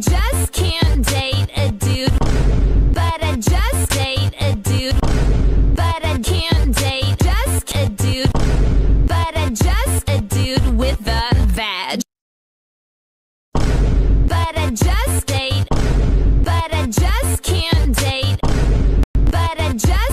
just can't date a dude. But I just date a dude. But I can't date just a dude. But I just a dude with a vag. But I just date. But I just can't date. But I just